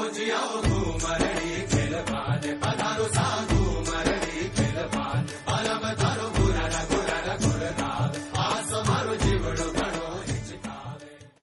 فوجي يا غموم